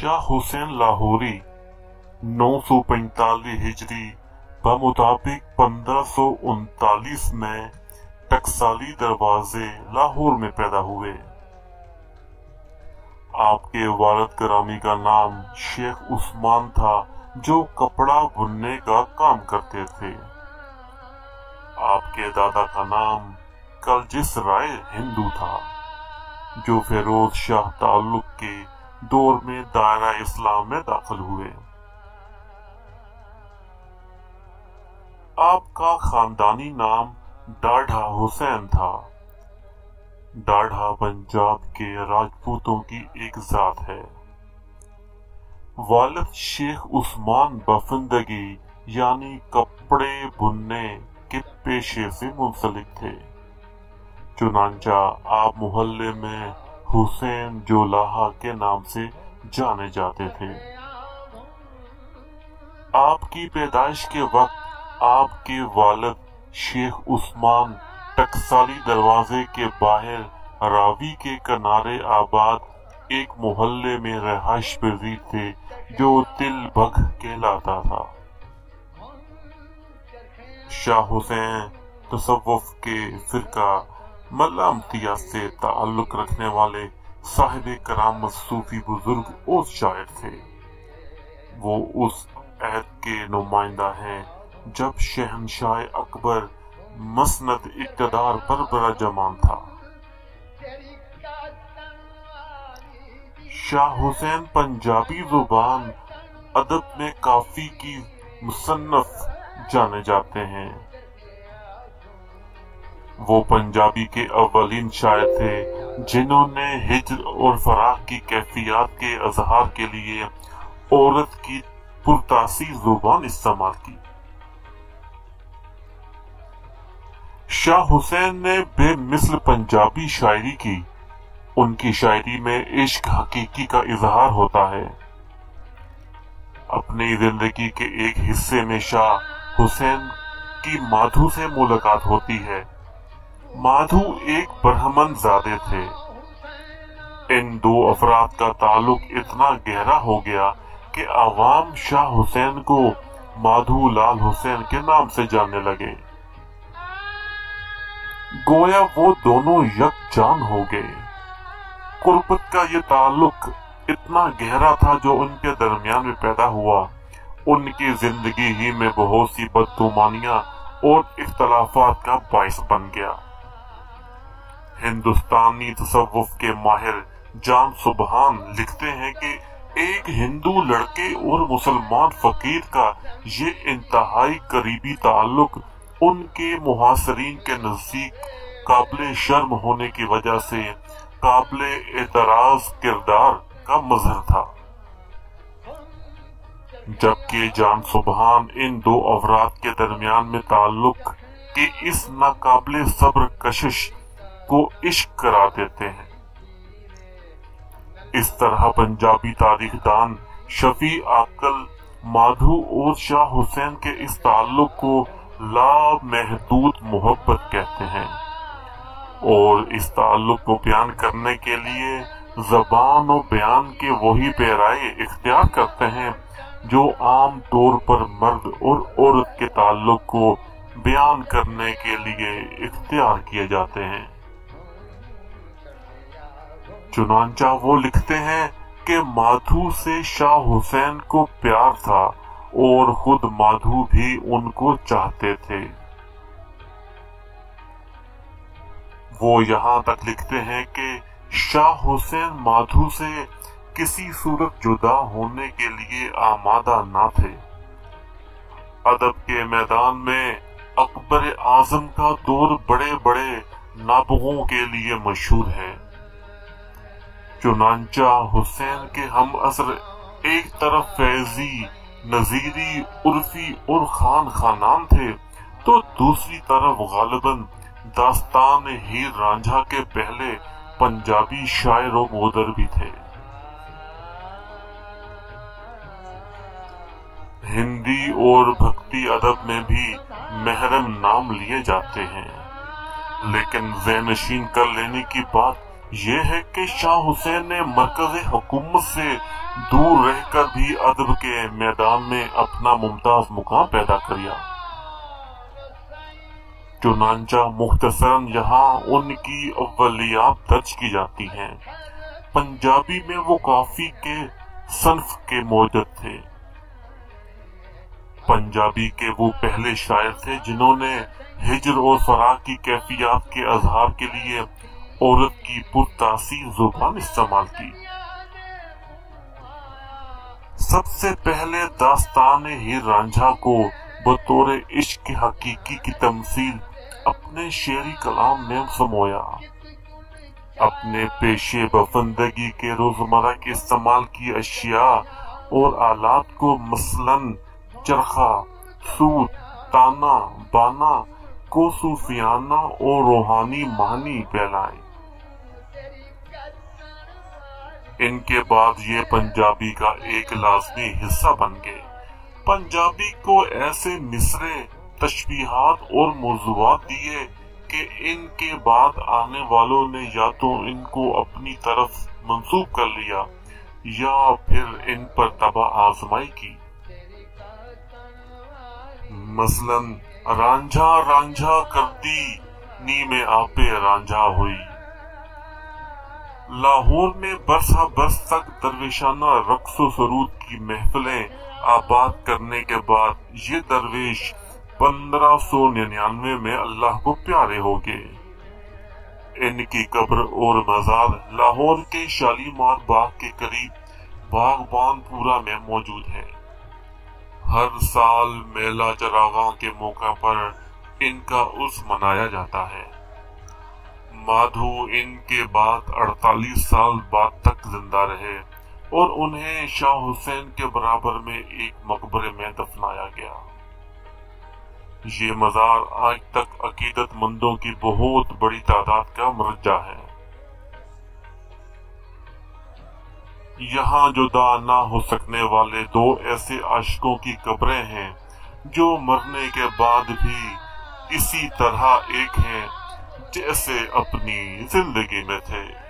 شاہ حسین لاہوری نو سو پینتالیس ہجری بمطابق پندرہ سو انتالیس میں ٹکسالی دروازے لاہور میں پیدا ہوئے۔ آپ کے والد گرامی کا نام شیخ عثمان تھا جو کپڑا بننے کا کام کرتے تھے۔ آپ کے دادا کا نام کلجس رائے ہندو تھا، جو فیروز شاہ تعلق کے دور میں دائرہ اسلام میں داخل ہوئے۔ آپ کا خاندانی نام ڈاڑھا حسین تھا۔ ڈاڑھا پنجاب کے راجپوتوں کی ایک ذات ہے۔ والد شیخ عثمان بفندگی یعنی کپڑے بننے کے پیشے سے منسلک تھے۔ چنانچہ آپ محلے میں حسین جولاہا کے نام سے جانے جاتے تھے۔ آپ کی پیدائش کے وقت آپ کے والد شیخ عثمان ٹکسالی دروازے کے باہر راوی کے کنارے آباد ایک محلے میں رہائش پذیر تھے جو تل بگ کہلاتا تھا۔ شاہ حسین تصوف کے فرقہ ملامتیا سے تعلق رکھنے والے صاحب کرامت صوفی بزرگ اور شاعر تھے وہ اس عہد کے نمائندہ ہیں۔ جب شہنشاہ اکبر مسند اقتدار پر برا جمان تھا۔ شاہ حسین پنجابی زبان ادب میں کافی کی مصنف جانے جاتے ہیں۔ وہ پنجابی کے اولین شاعر تھے، جنہوں نے ہجر اور فراق کی کیفیات کے اظہار کے لیے عورت کی پرتاثیر زبان استعمال کی۔ شاہ حسین نے بے مثل پنجابی شاعری کی۔ ان کی شاعری میں عشق حقیقی کا اظہار ہوتا ہے۔ اپنی زندگی کے ایک حصے میں شاہ حسین کی مادھو سے ملاقات ہوتی ہے۔ مادھو ایک برہمن زادے تھے۔ ان دو افراد کا تعلق اتنا گہرا ہو گیا کہ عوام شاہ حسین کو مادھو لال حسین کے نام سے جاننے لگے۔ گویا وہ دونوں یک جان ہو گئے۔ قربت کا یہ تعلق اتنا گہرا تھا جو ان کے درمیان میں پیدا ہوا۔ ان کی زندگی ہی میں بہت سی بدگمانیاں اور اختلافات کا باعث بن گیا۔ ہندوستانی تصوف کے ماہر جان سبحان لکھتے ہیں کہ ایک ہندو لڑکے اور مسلمان فقیر کا یہ انتہائی قریبی تعلق ان کے محاصرین کے نزدیک قابل شرم ہونے کی وجہ سے قابل اعتراض کردار کا مظہر تھا۔ جبکہ جان سبحان ان دو افراد کے درمیان میں تعلق کے اس ناقابل صبر کشش کو عشق کرا دیتے ہیں۔ اس طرح پنجابی تاریخ دان شفیع عقل مادھو اور شاہ حسین کے اس تعلق کو لا محدود محبت کہتے ہیں۔ اور اس تعلق کو بیان کرنے کے لیے زبان و بیان کے وہی پیرائے اختیار کرتے ہیں جو عام طور پر مرد اور عورت کے تعلق کو بیان کرنے کے لیے اختیار کیے جاتے ہیں۔ چنانچہ وہ لکھتے ہیں کہ مادھو سے شاہ حسین کو پیار تھا اور خود مادھو بھی ان کو چاہتے تھے۔ وہ یہاں تک لکھتے ہیں کہ شاہ حسین مادھو سے کسی صورت جدا ہونے کے لیے آمادہ نہ تھے۔ ادب کے میدان میں اکبر اعظم کا دور بڑے بڑے نابغوں کے لیے مشہور ہے۔ چنانچہ حسین کے ہم اثر ایک طرف فیضی نظیری عرفی اور خان خانان تھے، تو دوسری طرف غالباً داستان ہیر رانجھا کے پہلے پنجابی شاعر و مودر بھی تھے۔ ہندی اور بھکتی ادب میں بھی محرم نام لیے جاتے ہیں، لیکن زینشین کر لینے کی بات یہ ہے کہ شاہ حسین نے مرکز حکومت سے دور رہ کر بھی ادب کے میدان میں اپنا ممتاز مقام پیدا کریا۔ چنانچہ مختصراً یہاں ان کی اولیات درج کی جاتی ہیں۔ پنجابی میں وہ کافی کے صنف کے موجد تھے۔ پنجابی کے وہ پہلے شاعر تھے جنہوں نے ہجر اور فراغ کی کیفیات کے اظہار کے لیے عورت کی پرتاثیر زبان استعمال کی۔ سب سے پہلے داستان ہی رانجھا کو بطور عشق حقیقی کی تمثیل اپنے شعری کلام میں سمویا۔ اپنے پیشے بفندگی کے روزمرہ کے استعمال کی اشیاء اور آلات کو مثلا چرخہ، سوت، تانا، بانا کو صوفیانہ اور روحانی معنی پھیلائے ان کے بعد یہ پنجابی کا ایک لازمی حصہ بن گئے۔ پنجابی کو ایسے مصرے، تشبیہات اور موضوعات دیے کہ ان کے بعد آنے والوں نے یا تو ان کو اپنی طرف منسوخ کر لیا، یا پھر ان پر تباہ آزمائی کی۔ مثلا، رانجھا رانجھا کردی نی میں آپے رانجھا ہوئی۔ لاہور میں برسا برس تک درویشانہ رقص و سرود کی محفلیں آباد کرنے کے بعد یہ درویش پندرہ سو ننانوے میں اللہ کو پیارے ہو گئے۔ ان کی قبر اور مزار لاہور کے شالیمار باغ کے قریب باغبان پورا میں موجود ہے۔ ہر سال میلہ چراغاں کے موقع پر ان کا عرس منایا جاتا ہے۔ مادھو ان کے بعد اڑتالیس سال بعد تک زندہ رہے اور انہیں شاہ حسین کے برابر میں ایک مقبرے میں دفنایا گیا۔ یہ مزار آج تک عقیدت مندوں کی بہت بڑی تعداد کا مرجع ہے۔ یہاں جدا نہ ہو سکنے والے دو ایسے عاشقوں کی قبریں ہیں جو مرنے کے بعد بھی اسی طرح ایک ہیں۔ جیسے اپنی زندگی میں تھے۔